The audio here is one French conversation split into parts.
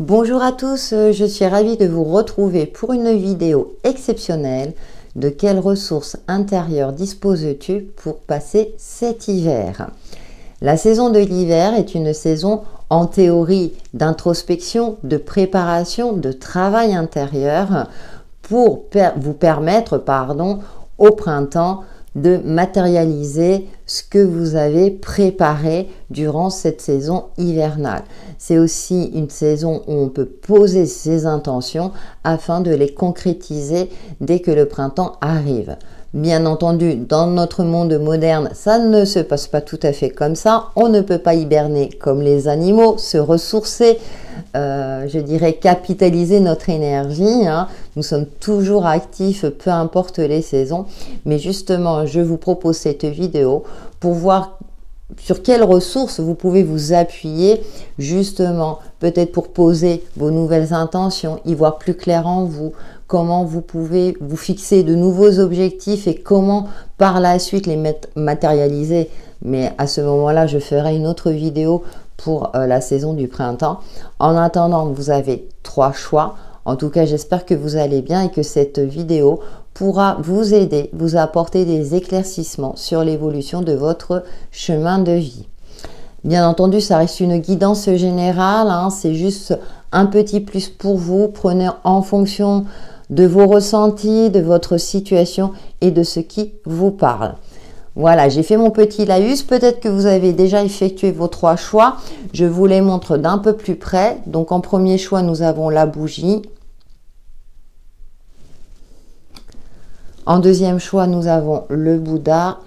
Bonjour à tous, je suis ravie de vous retrouver pour une vidéo exceptionnelle. De quelles ressources intérieures disposes-tu pour passer cet hiver? La saison de l'hiver est une saison en théorie d'introspection, de préparation, de travail intérieur pour vous permettre, pardon, au printemps de matérialiser ce que vous avez préparé durant cette saison hivernale. C'est aussi une saison où on peut poser ses intentions afin de les concrétiser dès que le printemps arrive. Bien entendu, dans notre monde moderne, ça ne se passe pas tout à fait comme ça. On ne peut pas hiberner comme les animaux, se ressourcer, euh, je dirais capitaliser notre énergie. Hein. Nous sommes toujours actifs, peu importe les saisons. Mais justement, je vous propose cette vidéo pour voir sur quelles ressources vous pouvez vous appuyer justement peut-être pour poser vos nouvelles intentions, y voir plus clair en vous, comment vous pouvez vous fixer de nouveaux objectifs et comment par la suite les matérialiser. Mais à ce moment-là, je ferai une autre vidéo pour euh, la saison du printemps. En attendant, vous avez trois choix. En tout cas, j'espère que vous allez bien et que cette vidéo pourra vous aider, vous apporter des éclaircissements sur l'évolution de votre chemin de vie. Bien entendu, ça reste une guidance générale, hein. c'est juste un petit plus pour vous. Prenez en fonction de vos ressentis, de votre situation et de ce qui vous parle. Voilà, j'ai fait mon petit laïus. Peut-être que vous avez déjà effectué vos trois choix. Je vous les montre d'un peu plus près. Donc en premier choix, nous avons la bougie. En deuxième choix, nous avons le Bouddha.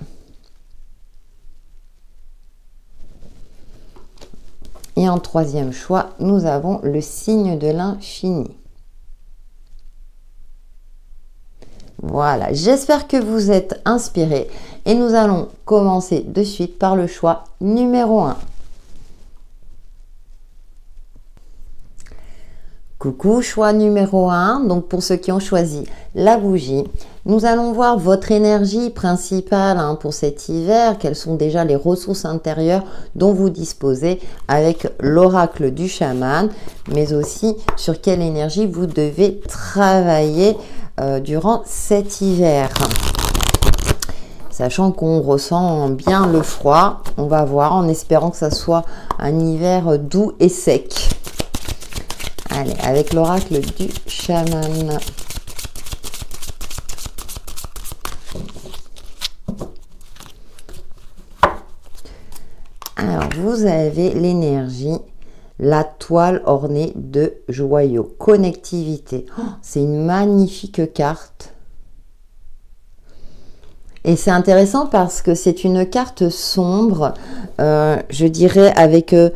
Et en troisième choix, nous avons le signe de l'infini. Voilà, j'espère que vous êtes inspirés et nous allons commencer de suite par le choix numéro 1. Coucou, choix numéro 1. Donc pour ceux qui ont choisi la bougie, nous allons voir votre énergie principale hein, pour cet hiver, quelles sont déjà les ressources intérieures dont vous disposez avec l'oracle du chaman, mais aussi sur quelle énergie vous devez travailler euh, durant cet hiver. Sachant qu'on ressent bien le froid, on va voir en espérant que ça soit un hiver doux et sec. Allez, avec l'oracle du chaman. Alors, vous avez l'énergie, la toile ornée de joyaux, connectivité. Oh, c'est une magnifique carte. Et c'est intéressant parce que c'est une carte sombre, euh, je dirais avec euh,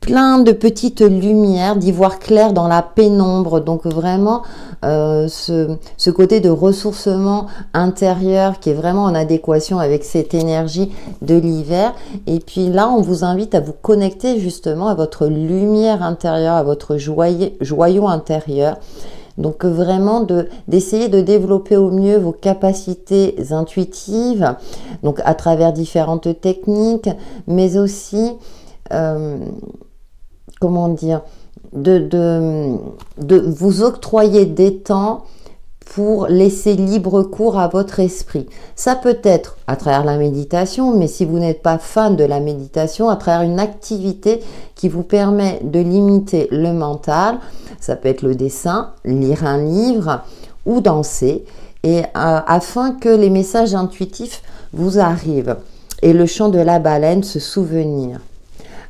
plein de petites lumières, d'ivoire clair dans la pénombre. Donc vraiment euh, ce, côté de ressourcement intérieur qui est vraiment en adéquation avec cette énergie de l'hiver. Et puis là, on vous invite à vous connecter justement à votre lumière intérieure, à votre joyau intérieur. Donc vraiment d'essayer de, développer au mieux vos capacités intuitives, donc à travers différentes techniques, mais aussi euh, comment dire, de, vous octroyer des temps pour laisser libre cours à votre esprit. Ça peut être à travers la méditation, mais si vous n'êtes pas fan de la méditation, à travers une activité qui vous permet de limiter le mental. Ça peut être le dessin, lire un livre ou danser, et euh, afin que les messages intuitifs vous arrivent. Et le chant de la baleine, se souvenir.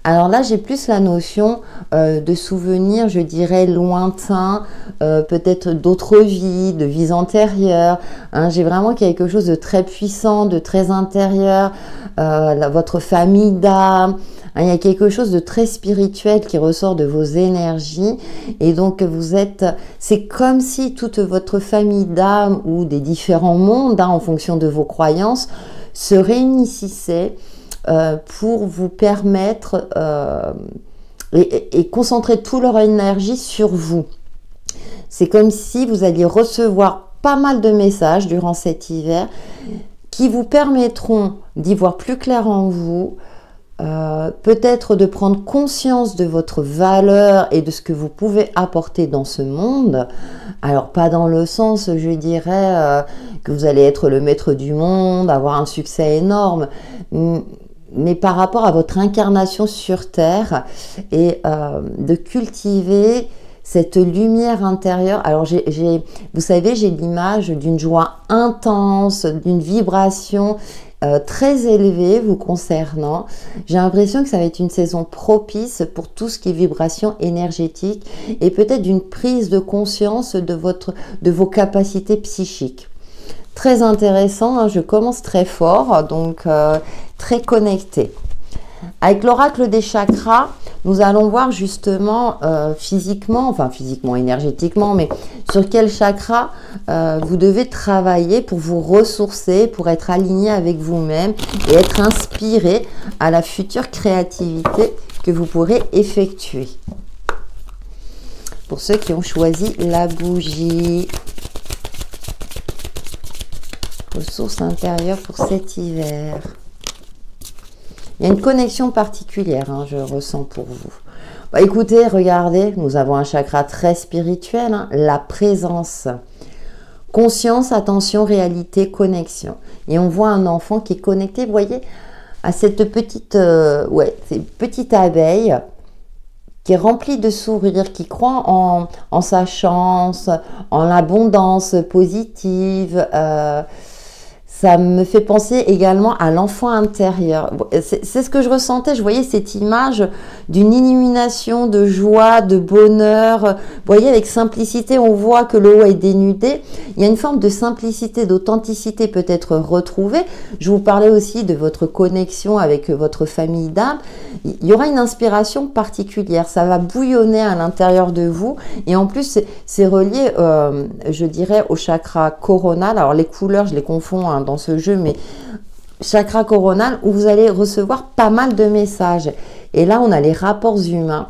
Alors là, j'ai plus la notion euh, de souvenirs, je dirais, lointains, euh, peut-être d'autres vies, de vies antérieures. Hein. j'ai vraiment quelque chose de très puissant, de très intérieur, euh, votre famille d'âme. Hein. il y a quelque chose de très spirituel qui ressort de vos énergies. Et donc, vous êtes, c'est comme si toute votre famille d'âme ou des différents mondes, hein, en fonction de vos croyances, se réunissait euh, pour vous permettre euh, et, concentrer toute leur énergie sur vous. C'est comme si vous alliez recevoir pas mal de messages durant cet hiver qui vous permettront d'y voir plus clair en vous, euh, peut-être de prendre conscience de votre valeur et de ce que vous pouvez apporter dans ce monde. Alors pas dans le sens, je dirais, que vous allez être le maître du monde, avoir un succès énorme, mais par rapport à votre incarnation sur Terre et euh, de cultiver cette lumière intérieure. Alors, vous savez, j'ai l'image d'une joie intense, d'une vibration euh, très élevé vous concernant. J'ai l'impression que ça va être une saison propice pour tout ce qui est vibration énergétique et peut-être d'une prise de conscience de vos capacités psychiques. Très intéressant, hein, je commence très fort, donc euh, très connecté. Avec l'oracle des chakras, nous allons voir justement euh, physiquement, enfin physiquement, énergétiquement, mais sur quel chakra euh, vous devez travailler pour vous ressourcer, pour être aligné avec vous-même et être inspiré à la future créativité que vous pourrez effectuer. Pour ceux qui ont choisi la bougie, ressources intérieures pour cet hiver. Il y a une connexion particulière, hein, je ressens pour vous. Bah, écoutez, regardez, nous avons un chakra très spirituel, hein, la présence. Conscience, attention, réalité, connexion. Et on voit un enfant qui est connecté, vous voyez, à cette petite, euh, ouais, petite abeille qui est remplie de sourires, qui croit en, sa chance, en l'abondance positive. Euh, ça me fait penser également à l'enfant intérieur. C'est ce que je ressentais, je voyais cette image d'une illumination, de joie, de bonheur. Vous voyez, avec simplicité, on voit que le haut est dénudé. Il y a une forme de simplicité, d'authenticité peut-être retrouvée. Je vous parlais aussi de votre connexion avec votre famille d'âme. Il y aura une inspiration particulière, ça va bouillonner à l'intérieur de vous. Et en plus, c'est relié, euh, je dirais, au chakra coronal. Alors les couleurs, je les confonds hein, ce jeu, mais chakra coronal où vous allez recevoir pas mal de messages. Et là, on a les rapports humains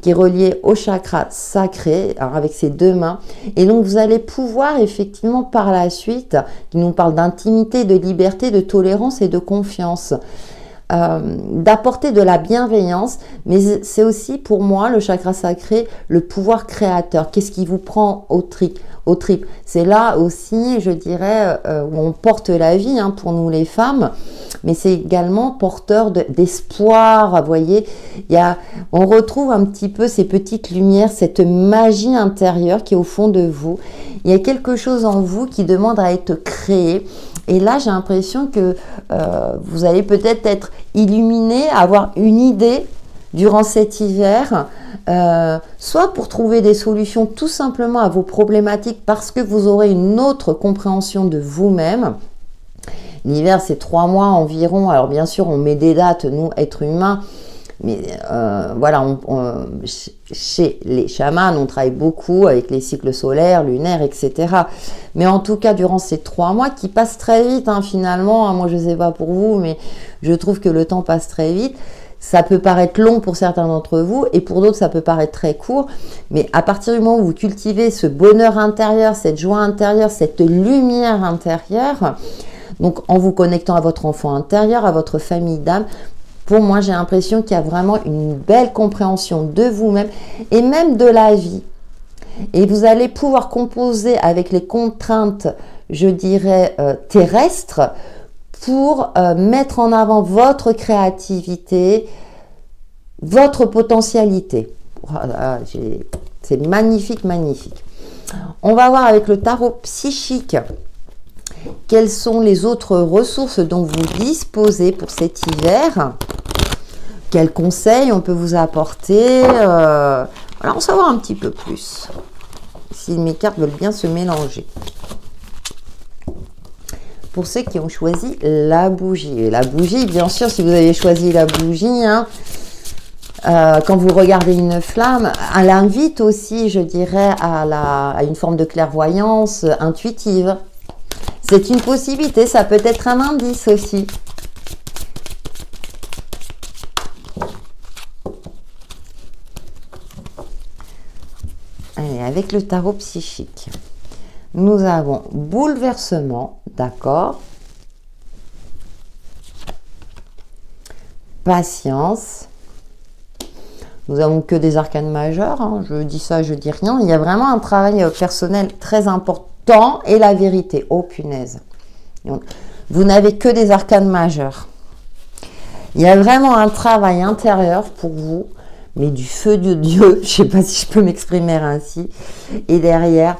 qui est relié au chakra sacré, avec ses deux mains. Et donc, vous allez pouvoir effectivement par la suite, qui nous parle d'intimité, de liberté, de tolérance et de confiance. Euh, d'apporter de la bienveillance, mais c'est aussi pour moi le chakra sacré le pouvoir créateur. Qu'est-ce qui vous prend au trip C'est là aussi, je dirais, euh, où on porte la vie hein, pour nous les femmes, mais c'est également porteur d'espoir. vous voyez, on retrouve un petit peu ces petites lumières, cette magie intérieure qui est au fond de vous. Il y a quelque chose en vous qui demande à être créé. Et là, j'ai l'impression que euh, vous allez peut-être être illuminé, avoir une idée durant cet hiver, euh, soit pour trouver des solutions tout simplement à vos problématiques parce que vous aurez une autre compréhension de vous-même. L'hiver, c'est trois mois environ. Alors bien sûr, on met des dates, nous, êtres humains. Mais euh, voilà, chez les chamans, on travaille beaucoup avec les cycles solaires, lunaires, etc. Mais en tout cas, durant ces trois mois qui passent très vite, hein, finalement, hein, moi je ne sais pas pour vous, mais je trouve que le temps passe très vite. Ça peut paraître long pour certains d'entre vous et pour d'autres, ça peut paraître très court. Mais à partir du moment où vous cultivez ce bonheur intérieur, cette joie intérieure, cette lumière intérieure, donc en vous connectant à votre enfant intérieur, à votre famille d'âme, pour moi, j'ai l'impression qu'il y a vraiment une belle compréhension de vous-même et même de la vie. Et vous allez pouvoir composer avec les contraintes, je dirais, euh, terrestres pour euh, mettre en avant votre créativité, votre potentialité. C'est magnifique, magnifique. On va voir avec le tarot psychique quelles sont les autres ressources dont vous disposez pour cet hiver? Quels conseils on peut vous apporter? Euh, Alors, on savoir un petit peu plus. Si mes cartes veulent bien se mélanger. Pour ceux qui ont choisi la bougie. la bougie, bien sûr, si vous avez choisi la bougie, hein, euh, quand vous regardez une flamme, elle invite aussi, je dirais, à, à une forme de clairvoyance intuitive. C'est une possibilité, ça peut être un indice aussi. Allez, avec le tarot psychique, nous avons bouleversement, d'accord patience. Nous avons que des arcanes majeures. Hein. Je dis ça, je dis rien. Il y a vraiment un travail euh, personnel très important et la vérité. Oh punaise. Vous n'avez que des arcanes majeures. Il y a vraiment un travail intérieur pour vous, mais du feu de Dieu. Je ne sais pas si je peux m'exprimer ainsi. Et derrière,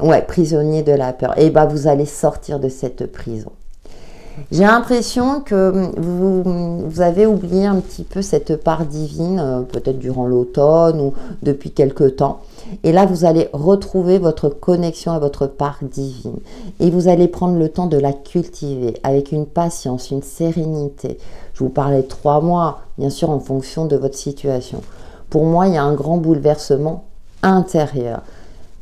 ouais, prisonnier de la peur. Et bah, vous allez sortir de cette prison. J'ai l'impression que vous, avez oublié un petit peu cette part divine, euh, peut-être durant l'automne ou depuis quelque temps. Et là, vous allez retrouver votre connexion à votre part divine. Et vous allez prendre le temps de la cultiver avec une patience, une sérénité. Je vous parlais de trois mois, bien sûr, en fonction de votre situation. Pour moi, il y a un grand bouleversement intérieur.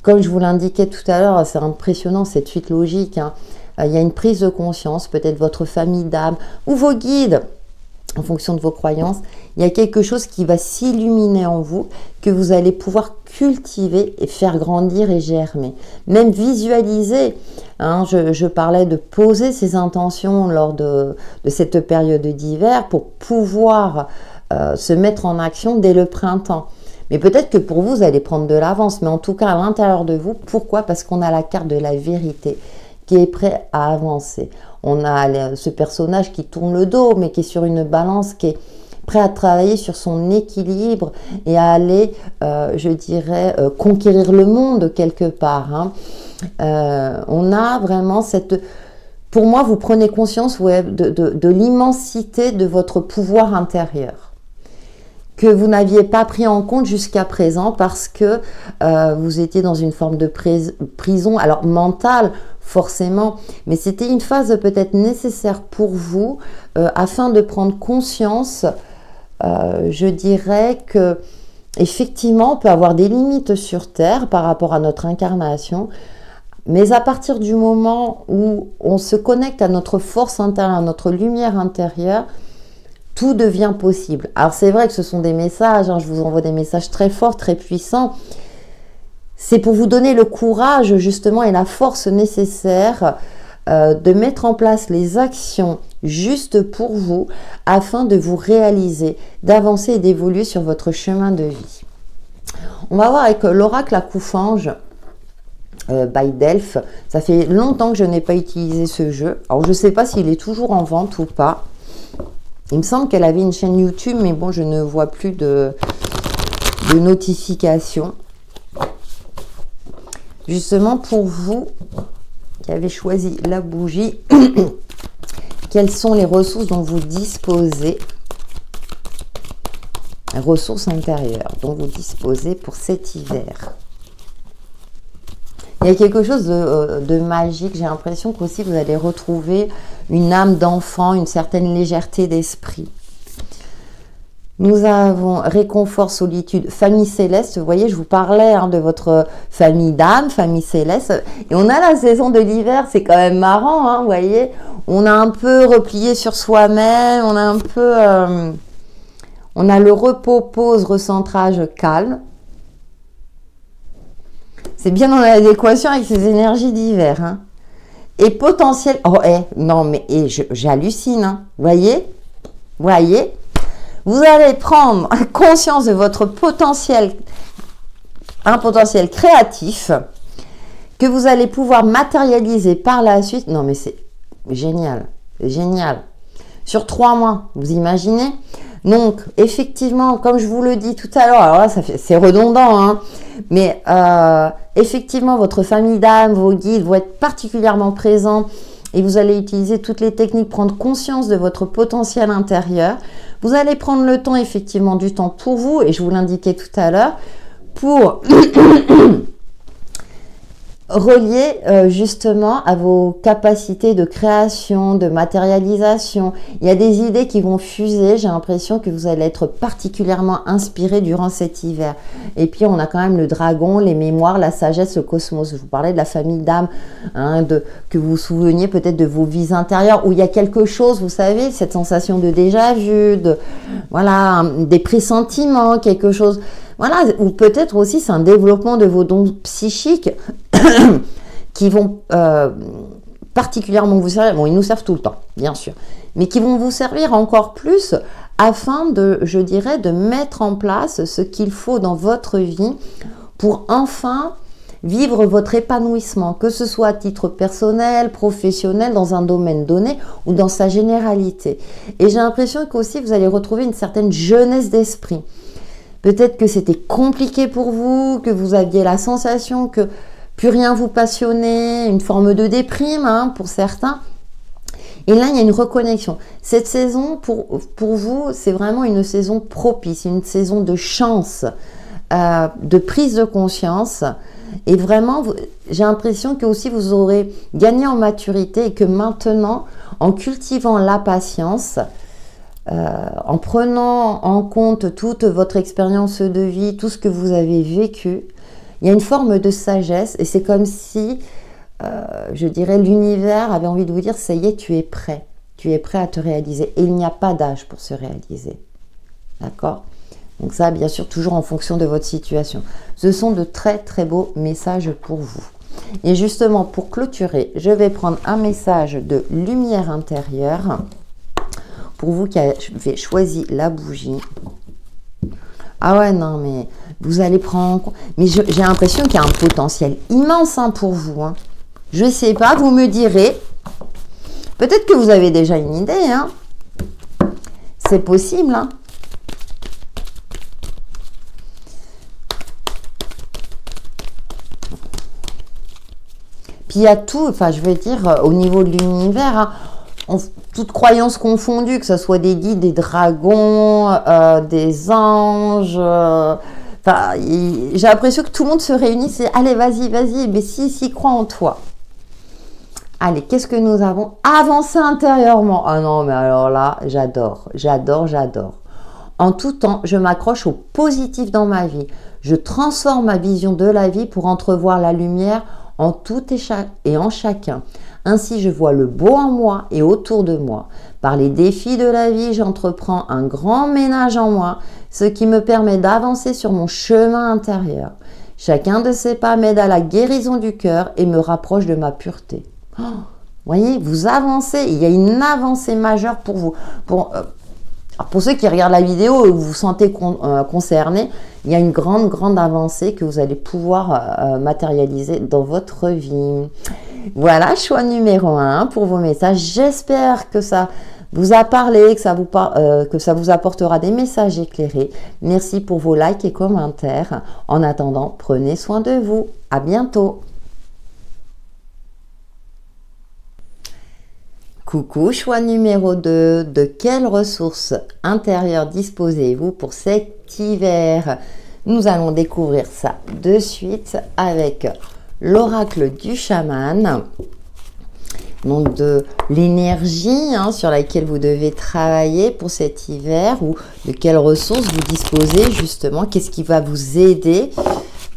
Comme je vous l'indiquais tout à l'heure, c'est impressionnant cette suite logique. Hein. Euh, il y a une prise de conscience, peut-être votre famille d'âme ou vos guides, en fonction de vos croyances. Il y a quelque chose qui va s'illuminer en vous, que vous allez pouvoir cultiver et faire grandir et germer. Même visualiser. Hein, je, parlais de poser ses intentions lors de, cette période d'hiver pour pouvoir euh, se mettre en action dès le printemps. Mais peut-être que pour vous, vous allez prendre de l'avance, mais en tout cas à l'intérieur de vous, pourquoi? Parce qu'on a la carte de la vérité qui est prêt à avancer. On a ce personnage qui tourne le dos, mais qui est sur une balance, qui est prêt à travailler sur son équilibre et à aller, euh, je dirais, euh, conquérir le monde quelque part. Hein. Euh, on a vraiment cette... Pour moi, vous prenez conscience de, de l'immensité de votre pouvoir intérieur que vous n'aviez pas pris en compte jusqu'à présent parce que euh, vous étiez dans une forme de prison, alors mentale forcément, mais c'était une phase peut-être nécessaire pour vous euh, afin de prendre conscience, euh, je dirais que effectivement on peut avoir des limites sur Terre par rapport à notre incarnation, mais à partir du moment où on se connecte à notre force intérieure, à notre lumière intérieure, tout devient possible. Alors c'est vrai que ce sont des messages, hein, je vous envoie des messages très forts, très puissants. C'est pour vous donner le courage justement et la force nécessaire euh, de mettre en place les actions justes pour vous afin de vous réaliser, d'avancer et d'évoluer sur votre chemin de vie. On va voir avec l'oracle à Couffange euh, by Delph. Ça fait longtemps que je n'ai pas utilisé ce jeu. Alors je ne sais pas s'il est toujours en vente ou pas. Il me semble qu'elle avait une chaîne YouTube, mais bon, je ne vois plus de, de notifications. Justement, pour vous qui avez choisi la bougie, quelles sont les ressources dont vous disposez? Ressources intérieures dont vous disposez pour cet hiver. Il y a quelque chose de, euh, magique. J'ai l'impression qu'aussi vous allez retrouver une âme d'enfant, une certaine légèreté d'esprit. Nous avons réconfort, solitude, famille céleste. Vous voyez, je vous parlais hein, de votre famille d'âme, famille céleste. Et on a la saison de l'hiver, c'est quand même marrant, hein, vous voyez. On a un peu replié sur soi-même, on a un peu... Euh, on a le repos, pause, recentrage calme. C'est bien en adéquation avec ces énergies d'hiver. Hein. Potentiel. Oh, eh, non, mais eh, j'hallucine. Hein. Voyez? Voyez? Vous allez prendre conscience de votre potentiel, un potentiel créatif que vous allez pouvoir matérialiser par la suite. Non, mais c'est génial. Génial. Sur trois mois, vous imaginez? Donc, effectivement, comme je vous le dis tout à l'heure, alors là, c'est redondant, hein, mais euh, effectivement, votre famille d'âme, vos guides vont être particulièrement présents et vous allez utiliser toutes les techniques, prendre conscience de votre potentiel intérieur. Vous allez prendre le temps, effectivement, du temps pour vous, et je vous l'indiquais tout à l'heure, pour relié euh, justement à vos capacités de création, de matérialisation. Il y a des idées qui vont fuser. J'ai l'impression que vous allez être particulièrement inspiré durant cet hiver. Et puis on a quand même le dragon, les mémoires, la sagesse, le cosmos. Je vous parlais de la famille d'âme, hein, de, que vous vous souveniez peut-être de vos vies intérieures où il y a quelque chose, vous savez, cette sensation de déjà vu, de voilà, des pressentiments, quelque chose. Voilà, ou peut-être aussi c'est un développement de vos dons psychiques qui vont euh, particulièrement vous servir. Bon, ils nous servent tout le temps, bien sûr, mais qui vont vous servir encore plus afin de, je dirais, de mettre en place ce qu'il faut dans votre vie pour enfin vivre votre épanouissement, que ce soit à titre personnel, professionnel, dans un domaine donné ou dans sa généralité. Et j'ai l'impression qu'aussi vous allez retrouver une certaine jeunesse d'esprit. Peut-être que c'était compliqué pour vous, que vous aviez la sensation que plus rien vous passionnait, une forme de déprime hein, pour certains. Et là, il y a une reconnexion. Cette saison, pour, pour vous, c'est vraiment une saison propice, une saison de chance, euh, de prise de conscience. Et vraiment, j'ai l'impression que aussi vous aurez gagné en maturité et que maintenant, en cultivant la patience, euh, en prenant en compte toute votre expérience de vie, tout ce que vous avez vécu, il y a une forme de sagesse et c'est comme si, euh, je dirais, l'univers avait envie de vous dire, ça y est, tu es prêt. Tu es prêt à te réaliser. Et il n'y a pas d'âge pour se réaliser. D'accord? Donc ça, bien sûr, toujours en fonction de votre situation. Ce sont de très, très beaux messages pour vous. Et justement, pour clôturer, je vais prendre un message de lumière intérieure. Pour vous qui avez choisi la bougie. Ah ouais, non, mais vous allez prendre Mais j'ai l'impression qu'il y a un potentiel immense hein, pour vous. Hein. Je sais pas, vous me direz. Peut-être que vous avez déjà une idée. Hein. C'est possible. Puis il y a tout, enfin je veux dire, euh, au niveau de l'univers, hein, toutes croyances confondues, que ce soit des guides, des dragons, euh, des anges, euh, J'ai l'impression que tout le monde se réunit, c'est allez, vas-y, vas-y, mais si, si, crois en toi. Allez, qu'est-ce que nous avons Avancer intérieurement? Ah non, mais alors là, j'adore, j'adore, j'adore. En tout temps, je m'accroche au positif dans ma vie. Je transforme ma vision de la vie pour entrevoir la lumière en tout et en chacun. Ainsi, je vois le beau en moi et autour de moi. Par les défis de la vie, j'entreprends un grand ménage en moi ce qui me permet d'avancer sur mon chemin intérieur. Chacun de ces pas m'aide à la guérison du cœur et me rapproche de ma pureté. Oh, voyez, vous avancez, il y a une avancée majeure pour vous. Pour, euh, pour ceux qui regardent la vidéo et vous vous sentez euh, concerné, il y a une grande, grande avancée que vous allez pouvoir euh, matérialiser dans votre vie. Voilà, choix numéro un pour vos messages. J'espère que ça vous a parlé, que ça vous, euh, que ça vous apportera des messages éclairés. Merci pour vos likes et commentaires. En attendant, prenez soin de vous. À bientôt. Coucou, choix numéro 2. De quelles ressources intérieures disposez-vous pour cet hiver? Nous allons découvrir ça de suite avec l'oracle du chaman donc de l'énergie hein, sur laquelle vous devez travailler pour cet hiver ou de quelles ressources vous disposez justement, qu'est-ce qui va vous aider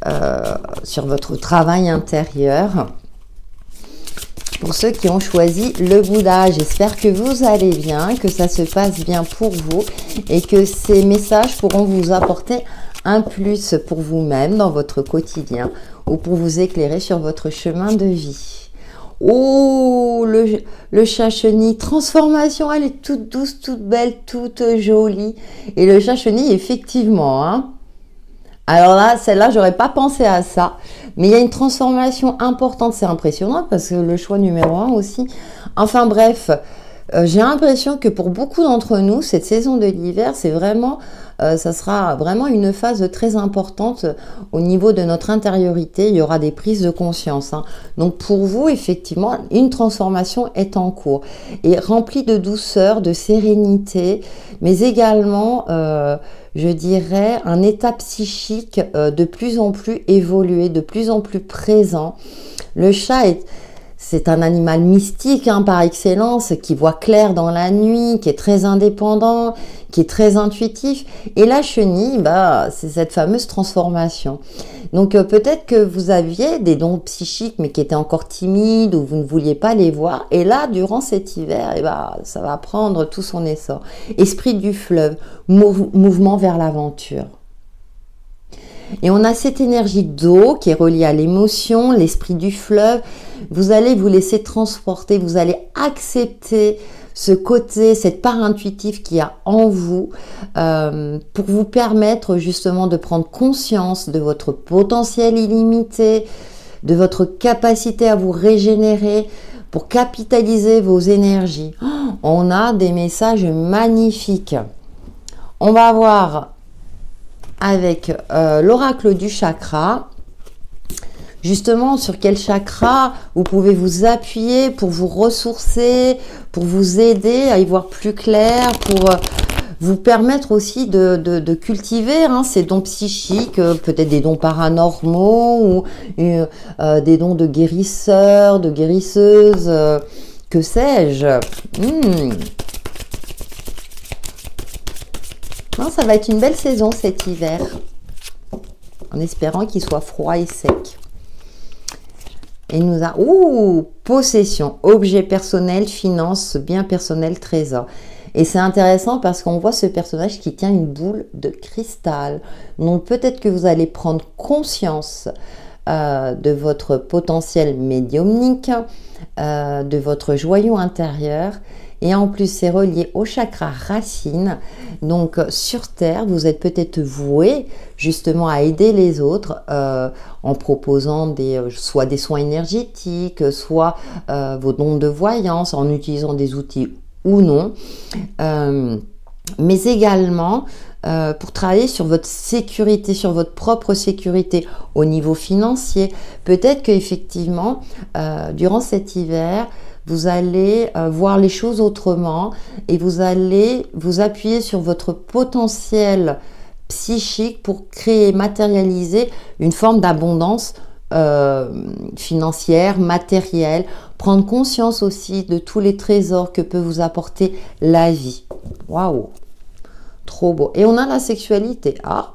euh, sur votre travail intérieur. Pour ceux qui ont choisi le Bouddha, j'espère que vous allez bien, que ça se passe bien pour vous et que ces messages pourront vous apporter un plus pour vous-même dans votre quotidien ou pour vous éclairer sur votre chemin de vie. Oh, le, le transformation, elle est toute douce, toute belle, toute jolie. Et le chat chenille, effectivement, hein. Alors là, celle-là, j'aurais pas pensé à ça. Mais il y a une transformation importante, c'est impressionnant parce que le choix numéro un aussi. Enfin bref, euh, j'ai l'impression que pour beaucoup d'entre nous, cette saison de l'hiver, c'est vraiment, euh, ça sera vraiment une phase très importante au niveau de notre intériorité. Il y aura des prises de conscience. Hein. Donc pour vous, effectivement, une transformation est en cours et remplie de douceur, de sérénité, mais également, euh, je dirais, un état psychique de plus en plus évolué, de plus en plus présent. Le chat est c'est un animal mystique hein, par excellence, qui voit clair dans la nuit, qui est très indépendant, qui est très intuitif. Et la chenille, bah, c'est cette fameuse transformation. Donc euh, peut-être que vous aviez des dons psychiques, mais qui étaient encore timides ou vous ne vouliez pas les voir. Et là, durant cet hiver, eh bah, ça va prendre tout son essor. Esprit du fleuve, mouvement vers l'aventure. Et on a cette énergie d'eau qui est reliée à l'émotion, l'esprit du fleuve. Vous allez vous laisser transporter, vous allez accepter ce côté, cette part intuitive qu'il y a en vous euh, pour vous permettre justement de prendre conscience de votre potentiel illimité, de votre capacité à vous régénérer, pour capitaliser vos énergies. Oh, on a des messages magnifiques. On va voir avec euh, l'oracle du chakra, justement sur quel chakra vous pouvez vous appuyer pour vous ressourcer, pour vous aider à y voir plus clair, pour euh, vous permettre aussi de, cultiver hein, ces dons psychiques, euh, peut-être des dons paranormaux ou des dons de guérisseurs, de guérisseuses, que sais-je. Hmm. Ça va être une belle saison cet hiver, en espérant qu'il soit froid et sec. Et nous a... Ouh Possession, objet personnel, finance, bien personnel, trésor. Et c'est intéressant parce qu'on voit ce personnage qui tient une boule de cristal. Donc peut-être que vous allez prendre conscience euh, de votre potentiel médiumnique, euh, de votre joyau intérieur et en plus, c'est relié au chakra racine. Donc, sur Terre, vous êtes peut-être voué justement à aider les autres euh, en proposant des, euh, soit des soins énergétiques, soit euh, vos dons de voyance, en utilisant des outils ou non. mais également pour travailler sur votre sécurité, sur votre propre sécurité au niveau financier. Peut-être qu'effectivement, durant cet hiver, vous allez euh, voir les choses autrement et vous allez vous appuyer sur votre potentiel psychique pour créer, matérialiser une forme d'abondance euh, financière, matérielle, prendre conscience aussi de tous les trésors que peut vous apporter la vie. Waouh, trop beau. Et on a la sexualité, ah,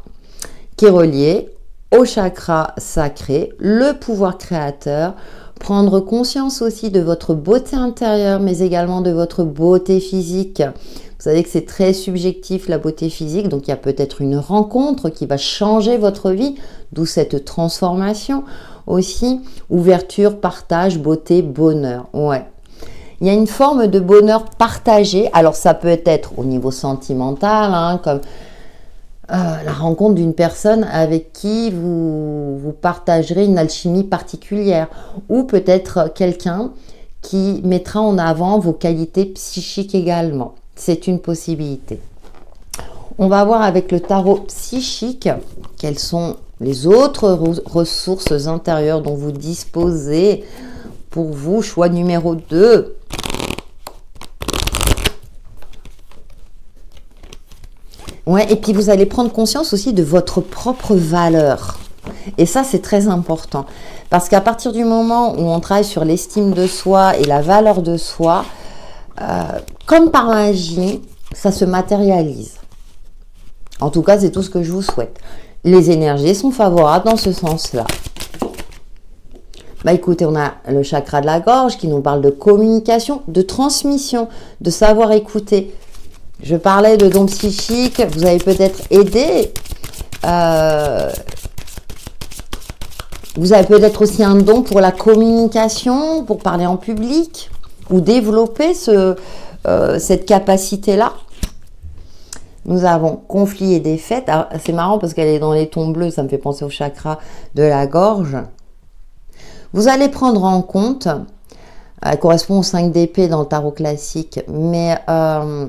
qui est reliée au chakra sacré, le pouvoir créateur, prendre conscience aussi de votre beauté intérieure, mais également de votre beauté physique. Vous savez que c'est très subjectif la beauté physique, donc il y a peut-être une rencontre qui va changer votre vie, d'où cette transformation aussi. Ouverture, partage, beauté, bonheur. Ouais. Il y a une forme de bonheur partagé. Alors ça peut être au niveau sentimental, hein, comme euh, la rencontre d'une personne avec qui vous, vous partagerez une alchimie particulière ou peut-être quelqu'un qui mettra en avant vos qualités psychiques également. C'est une possibilité. On va voir avec le tarot psychique quelles sont les autres ressources intérieures dont vous disposez pour vous. Choix numéro 2. Et puis vous allez prendre conscience aussi de votre propre valeur. Et ça, c'est très important. Parce qu'à partir du moment où on travaille sur l'estime de soi et la valeur de soi, euh, comme par magie, ça se matérialise. En tout cas, c'est tout ce que je vous souhaite. Les énergies sont favorables dans ce sens-là. Bah écoutez, on a le chakra de la gorge qui nous parle de communication, de transmission, de savoir écouter, je parlais de dons psychiques, vous avez peut-être aidé. Euh, vous avez peut-être aussi un don pour la communication, pour parler en public, ou développer euh, cette capacité-là. Nous avons conflit et défaite. C'est marrant parce qu'elle est dans les tons bleus, ça me fait penser au chakra de la gorge. Vous allez prendre en compte, elle correspond au 5 d'épée dans le tarot classique, mais euh,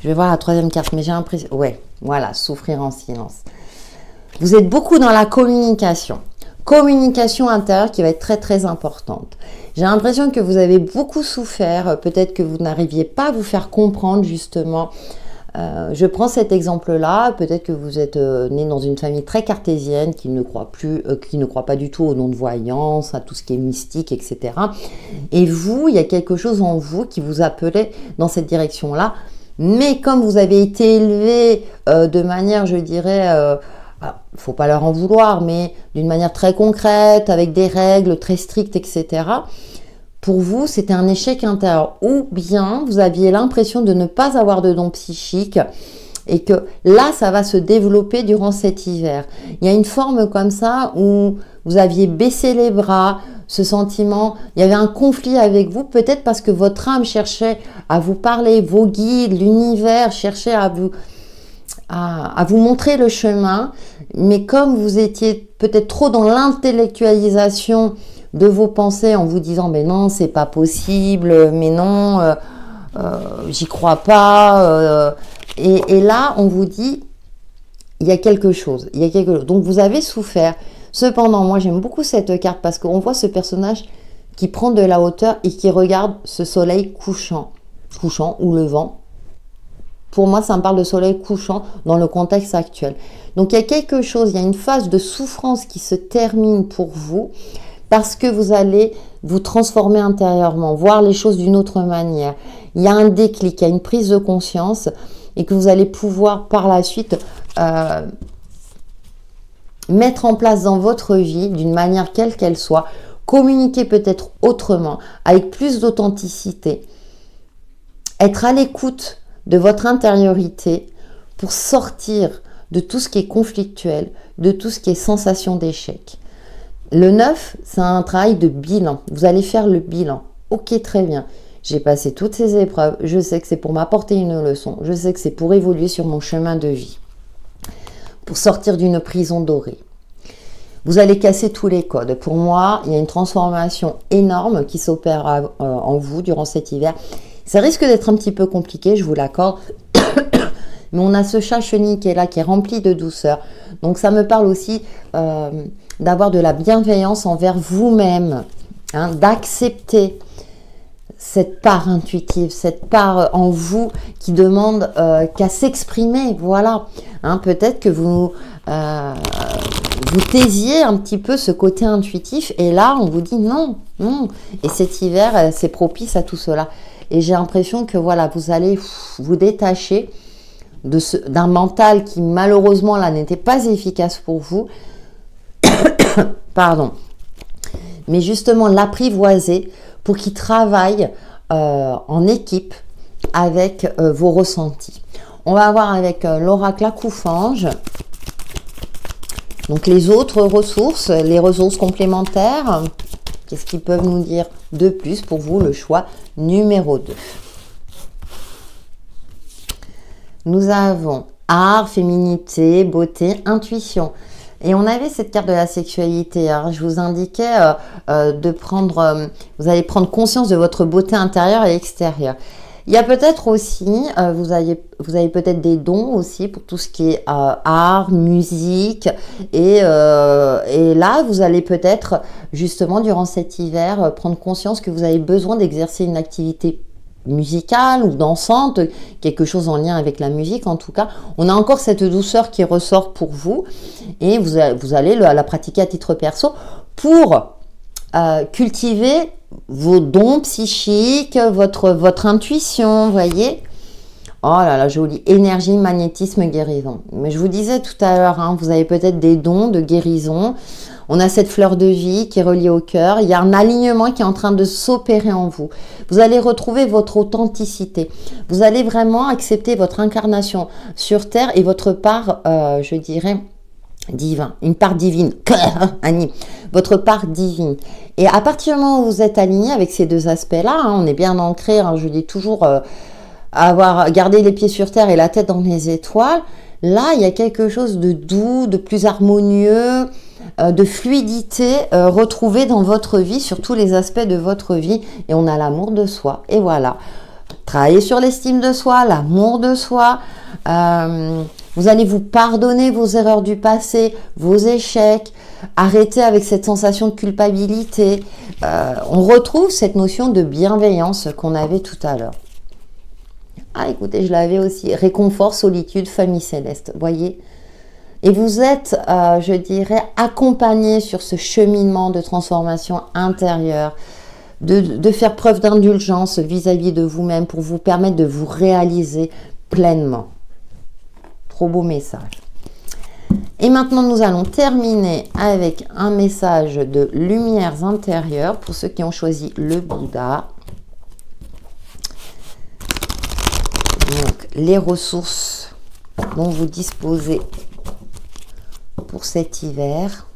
je vais voir la troisième carte, mais j'ai l'impression... Ouais, voilà, souffrir en silence. Vous êtes beaucoup dans la communication. Communication intérieure qui va être très très importante. J'ai l'impression que vous avez beaucoup souffert, peut-être que vous n'arriviez pas à vous faire comprendre justement. Euh, je prends cet exemple-là, peut-être que vous êtes euh, né dans une famille très cartésienne qui ne croit plus, euh, qui ne croit pas du tout au nom de voyance, à tout ce qui est mystique, etc. Et vous, il y a quelque chose en vous qui vous appelait dans cette direction-là mais comme vous avez été élevé euh, de manière, je dirais, euh, bah, faut pas leur en vouloir, mais d'une manière très concrète, avec des règles très strictes, etc. Pour vous, c'était un échec intérieur. Ou bien vous aviez l'impression de ne pas avoir de don psychique et que là, ça va se développer durant cet hiver. Il y a une forme comme ça où vous aviez baissé les bras, ce sentiment, il y avait un conflit avec vous, peut-être parce que votre âme cherchait à vous parler, vos guides, l'univers cherchait à vous, à, vous montrer le chemin, mais comme vous étiez peut-être trop dans l'intellectualisation de vos pensées en vous disant mais non c'est pas possible, mais non euh, euh, j'y crois pas, euh, et, là on vous dit il y a quelque chose, il y a quelque chose. Donc vous avez souffert. Cependant moi j'aime beaucoup cette carte parce qu'on voit ce personnage qui prend de la hauteur et qui regarde ce soleil couchant, couchant ou levant pour moi, ça me parle de soleil couchant dans le contexte actuel. Donc, il y a quelque chose, il y a une phase de souffrance qui se termine pour vous parce que vous allez vous transformer intérieurement, voir les choses d'une autre manière. Il y a un déclic, il y a une prise de conscience et que vous allez pouvoir par la suite euh, mettre en place dans votre vie d'une manière quelle qu'elle soit, communiquer peut-être autrement, avec plus d'authenticité, être à l'écoute de votre intériorité pour sortir de tout ce qui est conflictuel, de tout ce qui est sensation d'échec. Le 9, c'est un travail de bilan. Vous allez faire le bilan. Ok, très bien. J'ai passé toutes ces épreuves. Je sais que c'est pour m'apporter une leçon. Je sais que c'est pour évoluer sur mon chemin de vie. Sortir d'une prison dorée. Vous allez casser tous les codes. Pour moi, il y a une transformation énorme qui s'opère euh, en vous durant cet hiver. Ça risque d'être un petit peu compliqué, je vous l'accorde. Mais on a ce chat chenille qui est là, qui est rempli de douceur. Donc ça me parle aussi euh, d'avoir de la bienveillance envers vous-même, hein, d'accepter cette part intuitive, cette part en vous qui demande euh, qu'à s'exprimer. Voilà. Hein, peut-être que vous, euh, vous taisiez un petit peu ce côté intuitif et là on vous dit non, non. Et cet hiver, c'est propice à tout cela. Et j'ai l'impression que voilà, vous allez vous détacher d'un mental qui malheureusement là n'était pas efficace pour vous. Pardon. Mais justement l'apprivoiser pour qu'il travaille euh, en équipe avec euh, vos ressentis. On va voir avec euh, l'oracle à. Donc les autres ressources, les ressources complémentaires. Qu'est-ce qu'ils peuvent nous dire de plus pour vous le choix numéro 2 Nous avons art, féminité, beauté, intuition. Et on avait cette carte de la sexualité. Hein. Je vous indiquais euh, euh, de prendre, euh, vous allez prendre conscience de votre beauté intérieure et extérieure. Il y a peut-être aussi, vous avez, vous avez peut-être des dons aussi pour tout ce qui est art, musique. Et, et, là, vous allez peut-être, justement, durant cet hiver, prendre conscience que vous avez besoin d'exercer une activité musicale ou dansante, quelque chose en lien avec la musique en tout cas. On a encore cette douceur qui ressort pour vous et vous, allez la pratiquer à titre perso pour cultiver vos dons psychiques, votre, votre intuition, voyez Oh là là, joli. Énergie, magnétisme, guérison. Mais je vous disais tout à l'heure, hein, vous avez peut-être des dons de guérison. On a cette fleur de vie qui est reliée au cœur. Il y a un alignement qui est en train de s'opérer en vous. Vous allez retrouver votre authenticité. Vous allez vraiment accepter votre incarnation sur Terre et votre part, euh, je dirais, divin, une part divine, Annie, votre part divine. Et à partir du moment où vous êtes aligné avec ces deux aspects-là, hein, on est bien ancré, hein, je dis toujours, euh, avoir gardé les pieds sur terre et la tête dans les étoiles, là, il y a quelque chose de doux, de plus harmonieux, de fluidité euh, retrouvée dans votre vie, sur tous les aspects de votre vie, et on a l'amour de soi. Et voilà, travailler sur l'estime de soi, l'amour de soi. Vous allez vous pardonner vos erreurs du passé, vos échecs, arrêter avec cette sensation de culpabilité. Euh, on retrouve cette notion de bienveillance qu'on avait tout à l'heure. Ah, écoutez, je l'avais aussi. Réconfort, solitude, famille céleste. Voyez Et vous êtes, euh, je dirais, accompagné sur ce cheminement de transformation intérieure, de, de faire preuve d'indulgence vis-à-vis de vous-même pour vous permettre de vous réaliser pleinement beau message. Et maintenant, nous allons terminer avec un message de lumières intérieures pour ceux qui ont choisi le Bouddha. Donc, les ressources dont vous disposez pour cet hiver.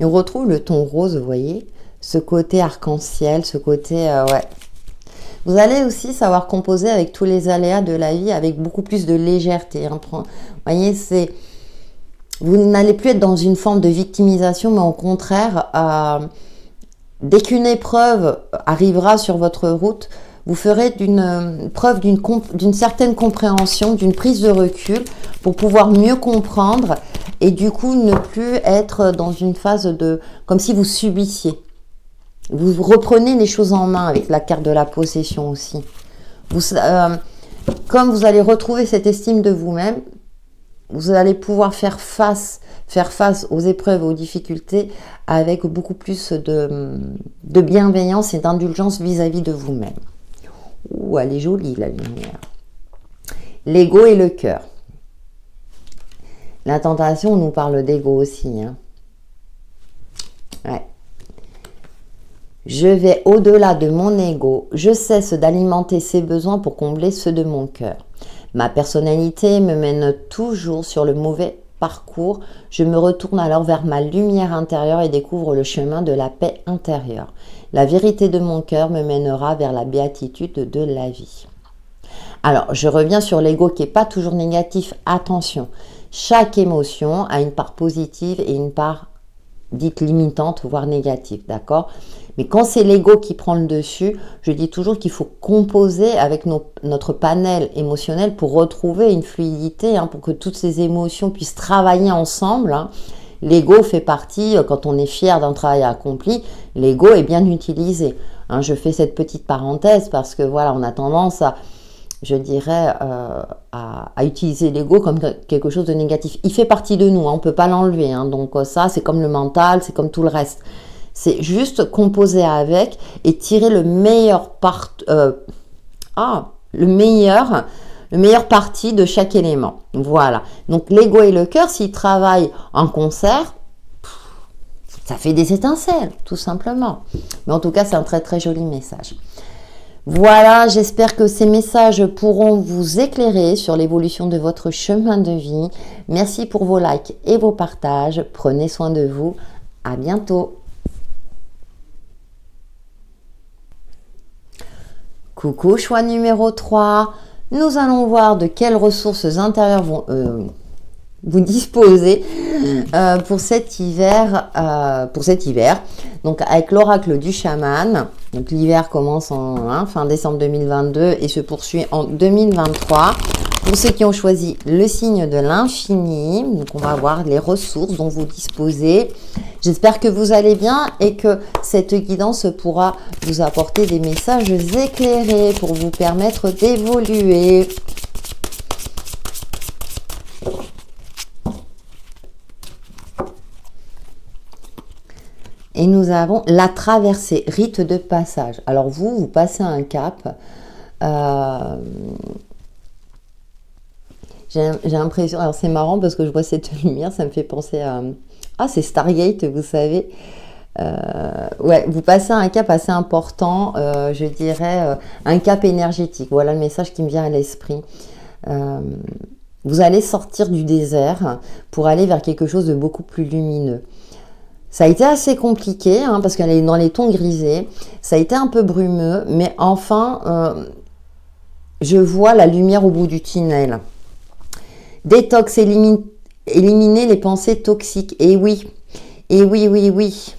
Et on retrouve le ton rose, vous voyez Ce côté arc-en-ciel, ce côté... Euh, ouais. Vous allez aussi savoir composer avec tous les aléas de la vie avec beaucoup plus de légèreté. Hein. Vous voyez. Vous n'allez plus être dans une forme de victimisation, mais au contraire, euh, dès qu'une épreuve arrivera sur votre route, vous ferez d'une preuve d'une certaine compréhension, d'une prise de recul pour pouvoir mieux comprendre et du coup ne plus être dans une phase de comme si vous subissiez. Vous reprenez les choses en main avec la carte de la possession aussi. Euh, comme vous allez retrouver cette estime de vous-même, vous allez pouvoir faire face, aux épreuves, aux difficultés avec beaucoup plus de bienveillance et d'indulgence vis-à-vis de vous-même. Ouh, elle est jolie la lumière. L'ego et le cœur. La tentation nous parle d'ego aussi. Hein. Ouais. Je vais au-delà de mon ego, je cesse d'alimenter ses besoins pour combler ceux de mon cœur. Ma personnalité me mène toujours sur le mauvais parcours. Je me retourne alors vers ma lumière intérieure et découvre le chemin de la paix intérieure. La vérité de mon cœur me mènera vers la béatitude de la vie. Alors, je reviens sur l'ego qui n'est pas toujours négatif. Attention, chaque émotion a une part positive et une part dite limitante, voire négative, d'accord? Mais quand c'est l'ego qui prend le dessus, je dis toujours qu'il faut composer avec notre panel émotionnel pour retrouver une fluidité, hein, pour que toutes ces émotions puissent travailler ensemble. Hein. L'ego fait partie, euh, quand on est fier d'un travail accompli, l'ego est bien utilisé. Hein, je fais cette petite parenthèse parce que voilà, on a tendance à, je dirais, euh, à, utiliser l'ego comme quelque chose de négatif. Il fait partie de nous, hein, on ne peut pas l'enlever. Hein, donc euh, ça, c'est comme le mental, c'est comme tout le reste. C'est juste composer avec et tirer le meilleur part, ah, le meilleur le meilleur parti de chaque élément. Voilà. Donc l'ego et le cœur, s'ils travaillent en concert, ça fait des étincelles, tout simplement. Mais en tout cas, c'est un très très joli message. Voilà, j'espère que ces messages pourront vous éclairer sur l'évolution de votre chemin de vie. Merci pour vos likes et vos partages. Prenez soin de vous. À bientôt. Coucou, choix numéro 3. Nous allons voir de quelles ressources intérieures vont, euh, vous disposez euh, pour cet hiver. Euh, pour cet hiver. Donc avec l'oracle du chaman. Donc l'hiver commence en hein, fin décembre 2022 et se poursuit en 2023. Pour ceux qui ont choisi le signe de l'infini, donc on va voir les ressources dont vous disposez. J'espère que vous allez bien et que cette guidance pourra vous apporter des messages éclairés pour vous permettre d'évoluer. Et nous avons la traversée, rite de passage. Alors vous, vous passez un cap. Euh, j'ai l'impression, alors c'est marrant parce que je vois cette lumière, ça me fait penser à... Ah, c'est Stargate, vous savez. Euh, ouais, vous passez un cap assez important, euh, je dirais un cap énergétique. Voilà le message qui me vient à l'esprit. vous allez sortir du désert pour aller vers quelque chose de beaucoup plus lumineux. Ça a été assez compliqué hein, parce qu'elle est dans les tons grisés. Ça a été un peu brumeux, mais enfin, je vois la lumière au bout du tunnel. Détox, éliminer les pensées toxiques. Et oui, et oui, oui, oui.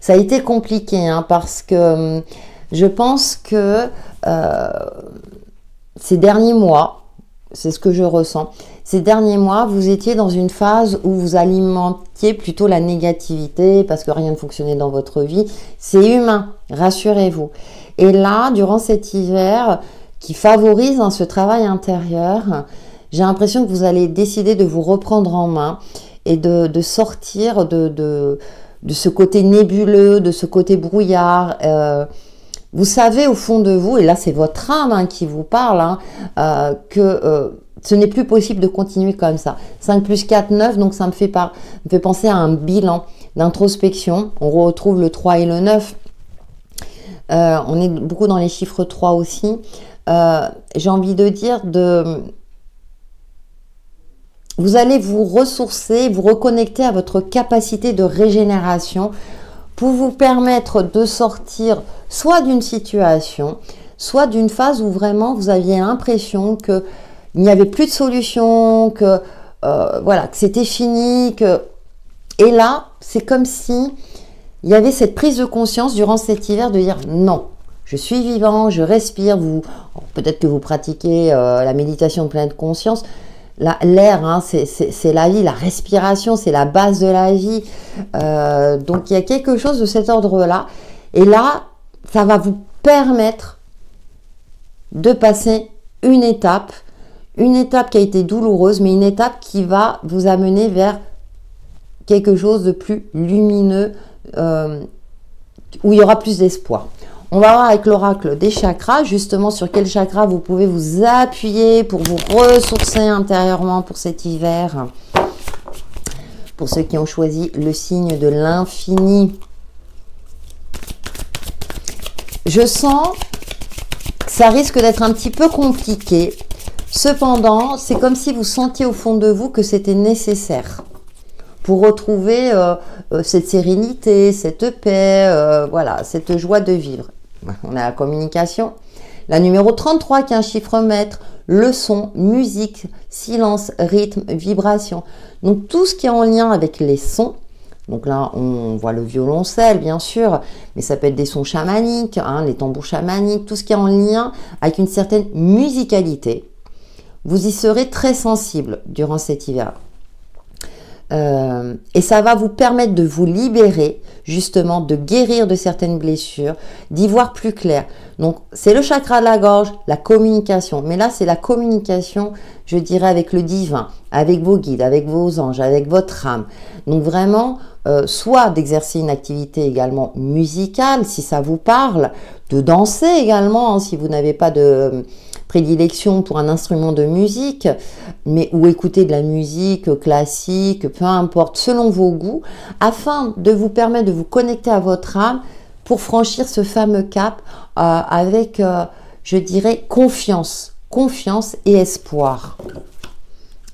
Ça a été compliqué hein, parce que hum, je pense que euh, ces derniers mois, c'est ce que je ressens, ces derniers mois, vous étiez dans une phase où vous alimentiez plutôt la négativité parce que rien ne fonctionnait dans votre vie. C'est humain, rassurez-vous. Et là, durant cet hiver, qui favorise ce travail intérieur, j'ai l'impression que vous allez décider de vous reprendre en main et de, sortir de, de, ce côté nébuleux, de ce côté brouillard. Euh, vous savez au fond de vous, et là c'est votre âme hein, qui vous parle, hein, euh, que euh, ce n'est plus possible de continuer comme ça. 5 plus 4, 9, donc ça me fait, penser à un bilan d'introspection. On retrouve le 3 et le 9. on est beaucoup dans les chiffres 3 aussi. Euh, j'ai envie de dire, de, vous allez vous ressourcer, vous reconnecter à votre capacité de régénération pour vous permettre de sortir soit d'une situation, soit d'une phase où vraiment vous aviez l'impression que il n'y avait plus de solution, que euh, voilà, que c'était fini, que et là, c'est comme si il y avait cette prise de conscience durant cet hiver de dire non, je suis vivant, je respire. Vous, peut-être que vous pratiquez euh, la méditation de pleine conscience. L'air, hein, c'est la vie, la respiration, c'est la base de la vie. Euh, donc il y a quelque chose de cet ordre-là. Et là, ça va vous permettre de passer une étape, une étape qui a été douloureuse, mais une étape qui va vous amener vers quelque chose de plus lumineux, euh, où il y aura plus d'espoir. On va voir avec l'oracle des chakras, justement sur quel chakra vous pouvez vous appuyer pour vous ressourcer intérieurement pour cet hiver. Pour ceux qui ont choisi le signe de l'infini. Je sens que ça risque d'être un petit peu compliqué. Cependant, c'est comme si vous sentiez au fond de vous que c'était nécessaire pour retrouver euh, euh, cette sérénité, cette paix, euh, voilà, cette joie de vivre. On a la communication. La numéro 33 qui est un chiffre maître, le son, musique, silence, rythme, vibration. Donc tout ce qui est en lien avec les sons. Donc là, on voit le violoncelle, bien sûr, mais ça peut être des sons chamaniques, hein, les tambours chamaniques, tout ce qui est en lien avec une certaine musicalité. Vous y serez très sensible durant cet hiver. Euh, et ça va vous permettre de vous libérer, justement, de guérir de certaines blessures, d'y voir plus clair. Donc, c'est le chakra de la gorge, la communication. Mais là, c'est la communication, je dirais, avec le divin, avec vos guides, avec vos anges, avec votre âme. Donc, vraiment, euh, soit d'exercer une activité également musicale, si ça vous parle, de danser également, hein, si vous n'avez pas de prédilection pour un instrument de musique, mais ou écouter de la musique classique, peu importe, selon vos goûts, afin de vous permettre de vous connecter à votre âme pour franchir ce fameux cap euh, avec, euh, je dirais, confiance, confiance et espoir.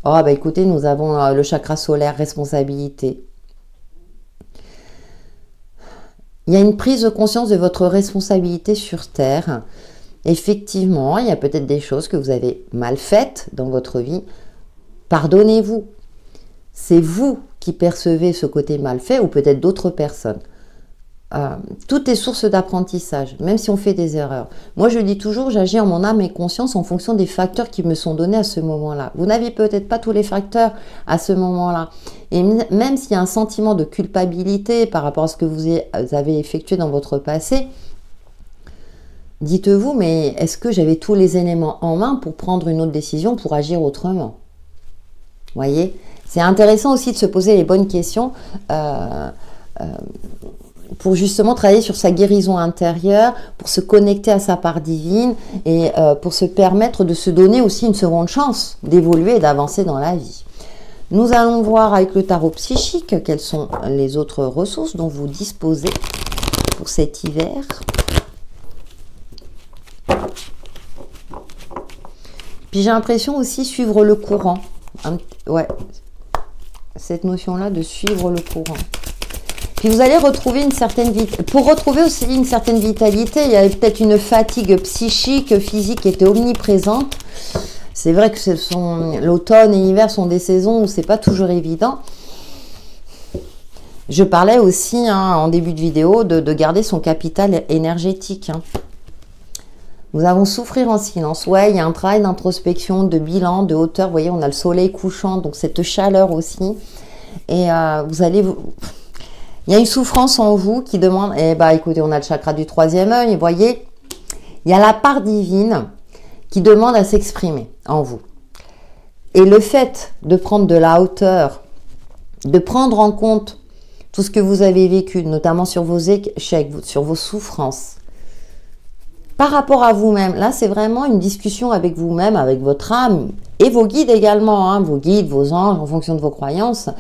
Oh, bah écoutez, nous avons euh, le chakra solaire, responsabilité. Il y a une prise de conscience de votre responsabilité sur Terre. Effectivement, il y a peut-être des choses que vous avez mal faites dans votre vie. Pardonnez-vous. C'est vous qui percevez ce côté mal fait ou peut-être d'autres personnes. Euh, tout est source d'apprentissage, même si on fait des erreurs. Moi, je dis toujours, j'agis en mon âme et conscience en fonction des facteurs qui me sont donnés à ce moment-là. Vous n'avez peut-être pas tous les facteurs à ce moment-là. Et même s'il y a un sentiment de culpabilité par rapport à ce que vous avez effectué dans votre passé, Dites-vous, mais est-ce que j'avais tous les éléments en main pour prendre une autre décision, pour agir autrement? Voyez? C'est intéressant aussi de se poser les bonnes questions euh, euh, pour justement travailler sur sa guérison intérieure, pour se connecter à sa part divine et euh, pour se permettre de se donner aussi une seconde chance d'évoluer et d'avancer dans la vie. Nous allons voir avec le tarot psychique quelles sont les autres ressources dont vous disposez pour cet hiver. Puis j'ai l'impression aussi suivre le courant. ouais, cette notion-là de suivre le courant. Puis vous allez retrouver une certaine vitalité. Pour retrouver aussi une certaine vitalité, il y avait peut-être une fatigue psychique, physique qui était omniprésente. C'est vrai que l'automne et l'hiver sont des saisons où c'est pas toujours évident. Je parlais aussi hein, en début de vidéo de, garder son capital énergétique. Hein. Nous avons souffrir en silence. Ouais, il y a un travail d'introspection, de bilan, de hauteur. Vous voyez, on a le soleil couchant, donc cette chaleur aussi. Et euh, vous allez. Il y a une souffrance en vous qui demande... Eh bah écoutez, on a le chakra du troisième œil. Vous voyez, il y a la part divine qui demande à s'exprimer en vous. Et le fait de prendre de la hauteur, de prendre en compte tout ce que vous avez vécu, notamment sur vos échecs, sur vos souffrances, par rapport à vous-même. Là, c'est vraiment une discussion avec vous-même, avec votre âme et vos guides également, hein, vos guides, vos anges, en fonction de vos croyances.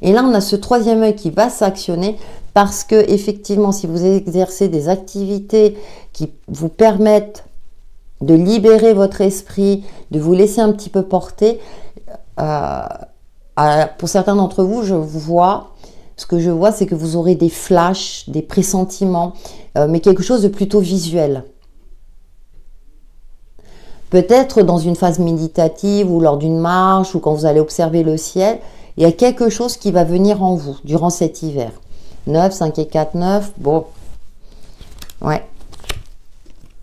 Et là, on a ce troisième œil qui va s'actionner parce que effectivement, si vous exercez des activités qui vous permettent de libérer votre esprit, de vous laisser un petit peu porter, euh, pour certains d'entre vous, je vois, ce que je vois, c'est que vous aurez des flashs, des pressentiments, euh, mais quelque chose de plutôt visuel. Peut-être dans une phase méditative ou lors d'une marche ou quand vous allez observer le ciel, il y a quelque chose qui va venir en vous durant cet hiver. 9, 5 et 4, 9, bon. Ouais.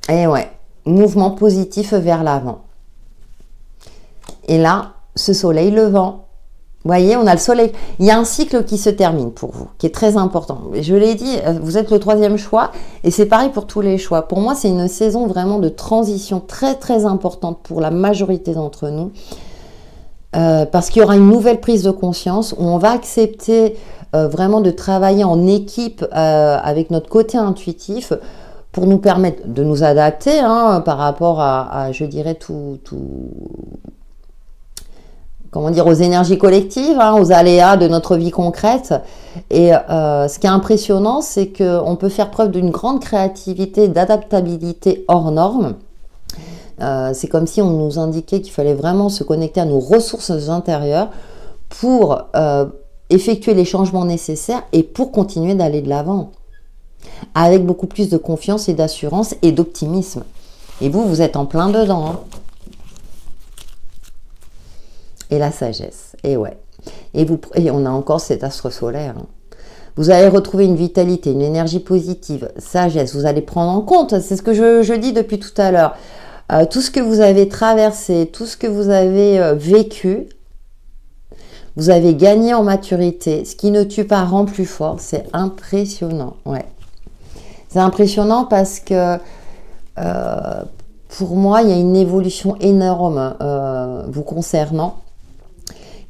Et ouais, mouvement positif vers l'avant. Et là, ce soleil levant, vous voyez, on a le soleil. Il y a un cycle qui se termine pour vous, qui est très important. Je l'ai dit, euh, vous êtes le troisième choix, et c'est pareil pour tous les choix. Pour moi, c'est une saison vraiment de transition très très importante pour la majorité d'entre nous. Euh, parce qu'il y aura une nouvelle prise de conscience où on va accepter euh, vraiment de travailler en équipe avec notre côté intuitif pour nous permettre de nous adapter hein, par rapport à, je dirais, tout, tout, comment dire, aux énergies collectives, hein, aux aléas de notre vie concrète. Et euh, ce qui est impressionnant, c'est qu'on peut faire preuve d'une grande créativité, d'adaptabilité hors norme. Euh, c'est comme si on nous indiquait qu'il fallait vraiment se connecter à nos ressources intérieures pour euh, effectuer les changements nécessaires et pour continuer d'aller de l'avant. Avec beaucoup plus de confiance et d'assurance et d'optimisme. Et vous, vous êtes en plein dedans. Hein et la sagesse. Et ouais. Et, vous, et on a encore cet astre solaire. Hein. Vous allez retrouver une vitalité, une énergie positive, sagesse. Vous allez prendre en compte, c'est ce que je, dis depuis tout à l'heure. Euh, tout ce que vous avez traversé, tout ce que vous avez euh, vécu, vous avez gagné en maturité. Ce qui ne tue pas rend plus fort. C'est impressionnant. Ouais. C'est impressionnant parce que euh, pour moi, il y a une évolution énorme vous concernant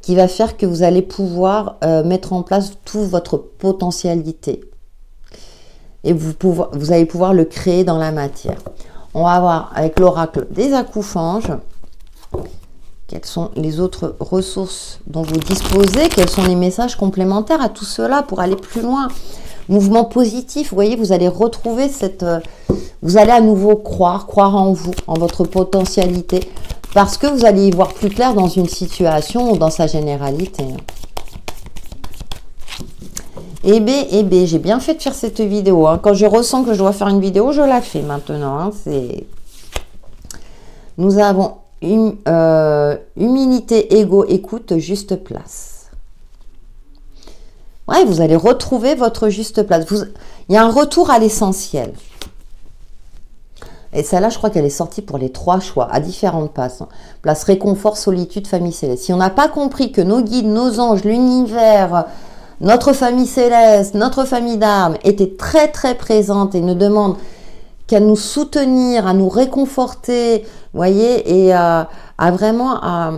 qui va faire que vous allez pouvoir euh, mettre en place toute votre potentialité. Et vous, vous allez pouvoir le créer dans la matière. On va voir avec l'oracle des accoufanges quelles sont les autres ressources dont vous disposez, quels sont les messages complémentaires à tout cela pour aller plus loin. Mouvement positif, voyez, vous allez retrouver cette... Euh, vous allez à nouveau croire, croire en vous, en votre potentialité, parce que vous allez y voir plus clair dans une situation ou dans sa généralité. Eh bien, eh bien j'ai bien fait de faire cette vidéo. Hein. Quand je ressens que je dois faire une vidéo, je la fais maintenant. Hein. Nous avons une, euh, humilité, ego, écoute, juste place. Ouais, vous allez retrouver votre juste place. Il y a un retour à l'essentiel. Et celle-là, je crois qu'elle est sortie pour les trois choix, à différentes places. Place réconfort, solitude, famille céleste. Si on n'a pas compris que nos guides, nos anges, l'univers, notre famille céleste, notre famille d'âme étaient très très présentes et ne demandent qu'à nous soutenir, à nous réconforter, voyez, et à, vraiment à,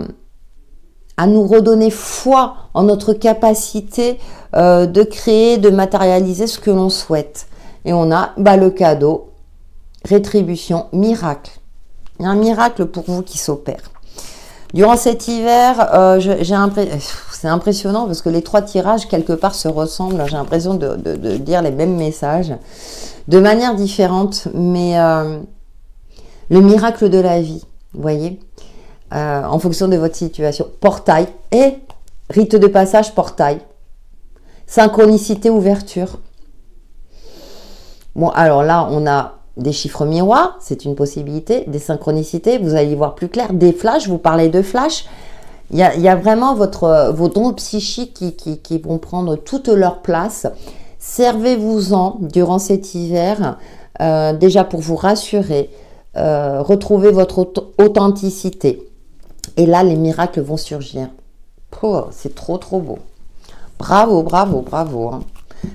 nous redonner foi en notre capacité euh, de créer, de matérialiser ce que l'on souhaite. Et on a bah, le cadeau rétribution, miracle. Il y a un miracle pour vous qui s'opère. Durant cet hiver, euh, j'ai c'est impressionnant parce que les trois tirages, quelque part, se ressemblent. J'ai l'impression de, dire les mêmes messages de manière différente, mais euh, le miracle de la vie, vous voyez, euh, en fonction de votre situation. Portail et rite de passage, portail. Synchronicité, ouverture. Bon, alors là, on a des chiffres miroirs, c'est une possibilité, des synchronicités, vous allez voir plus clair, des flashs, vous parlez de flash, il y a, vraiment votre, vos dons psychiques qui, vont prendre toute leur place. Servez-vous-en durant cet hiver, euh, déjà pour vous rassurer, euh, retrouver votre authenticité. Et là, les miracles vont surgir. C'est trop, trop beau. Bravo, bravo, bravo. Hein.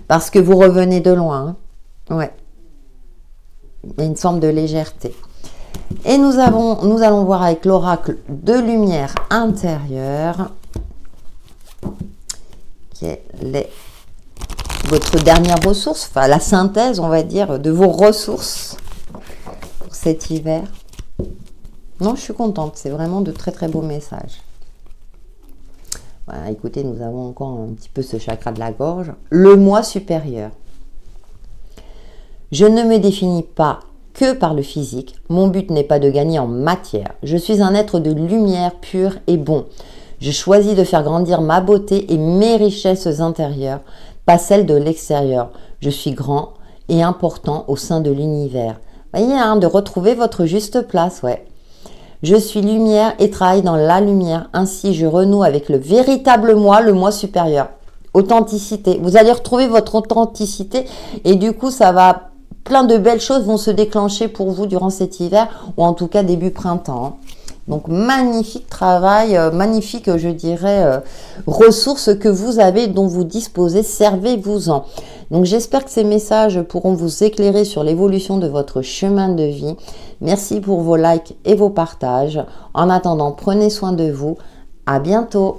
Parce que vous revenez de loin. Hein. Ouais une forme de légèreté. Et nous, avons, nous allons voir avec l'oracle de lumière intérieure quelle est votre dernière ressource, enfin la synthèse, on va dire, de vos ressources pour cet hiver. Non, je suis contente, c'est vraiment de très très beaux messages. Voilà, écoutez, nous avons encore un petit peu ce chakra de la gorge. Le moi supérieur. Je ne me définis pas que par le physique. Mon but n'est pas de gagner en matière. Je suis un être de lumière pure et bon. Je choisis de faire grandir ma beauté et mes richesses intérieures, pas celles de l'extérieur. Je suis grand et important au sein de l'univers. Voyez, hein, de retrouver votre juste place, ouais. Je suis lumière et travaille dans la lumière. Ainsi, je renoue avec le véritable moi, le moi supérieur. Authenticité. Vous allez retrouver votre authenticité et du coup, ça va plein de belles choses vont se déclencher pour vous durant cet hiver ou en tout cas début printemps. Donc magnifique travail, euh, magnifique je dirais euh, ressources que vous avez dont vous disposez, servez-vous-en. Donc j'espère que ces messages pourront vous éclairer sur l'évolution de votre chemin de vie. Merci pour vos likes et vos partages. En attendant, prenez soin de vous. À bientôt.